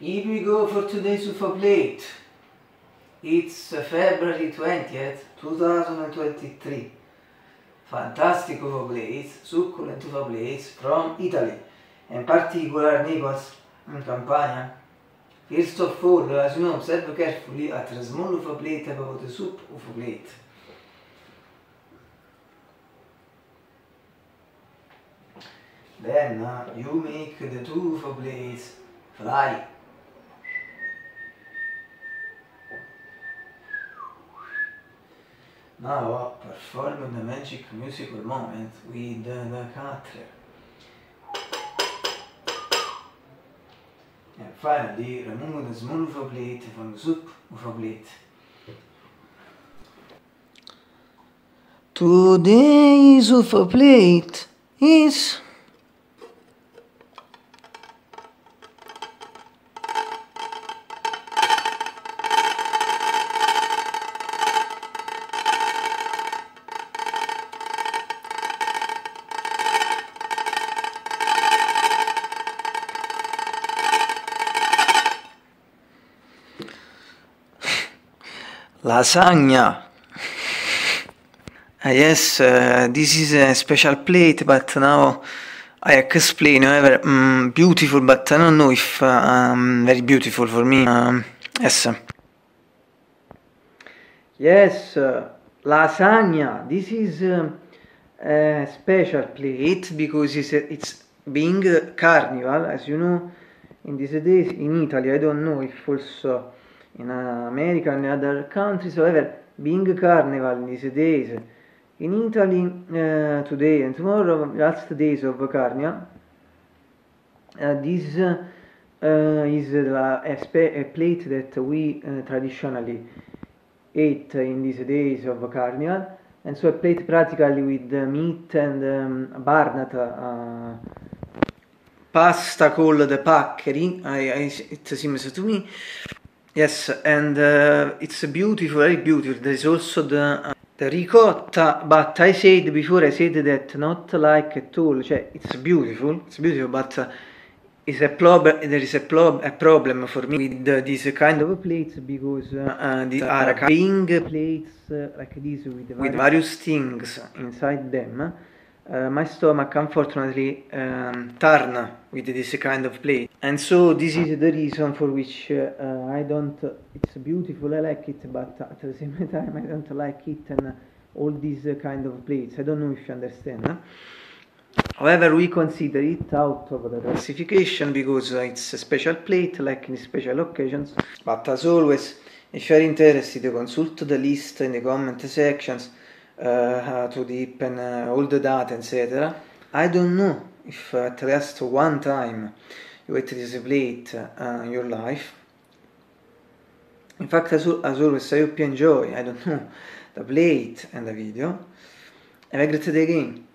Here we go for today's UFO plate. It's February 20th, 2023. Fantastic UFO plates, succulent UFO plates from Italy, in particular Naples in Campania. First of all, as you know, observe carefully at the small UFO plate above the soup UFO plate. Then uh, you make the two UFO plates fly. Now perform the magic musical moment with the cutter. And finally remove the small plate from the soup plate. Today's plate is lasagna. Uh, yes, uh, this is a special plate, but now I explain. However, um, beautiful, but I don't know if uh, um, very beautiful for me. Um, yes. Yes, uh, lasagna. This is um, a special plate because it's, it's being carnival, as you know. In these days in Italy, I don't know if also in America and other countries. However, being carnival in these days, in Italy uh, today and tomorrow, last days of carnival, uh, this uh, is a, a, plate that we traditionally ate in these days of carnival. And so a plate practically with meat and um, barnat, uh, pasta called the paccheri, I, I, it seems to me, Yes, and uh, it's beautiful, very beautiful. There is also the, uh, the ricotta, but I said before, I said that not like at all. Cioè, it's beautiful, it's beautiful, but uh, it's a problem. There is a, prob a problem for me with uh, this kind of plates because uh, uh, these are ring plates uh, like this with, with various things inside them. Uh, my stomach unfortunately um, turn with this kind of plate and so this is the reason for which uh, I don't it's beautiful I like it but at the same time I don't like it and all these kind of plates I don't know if you understand huh? however we consider it out of the classification because it's a special plate like in special occasions. But as always if you are interested consult the list in the comment sections uh, to deepen uh, all the data, etc. I don't know if at least one time you it uh, your life. In fact, as, as always, I hope you enjoy, I don't know, the plate and the video. Have a great day again.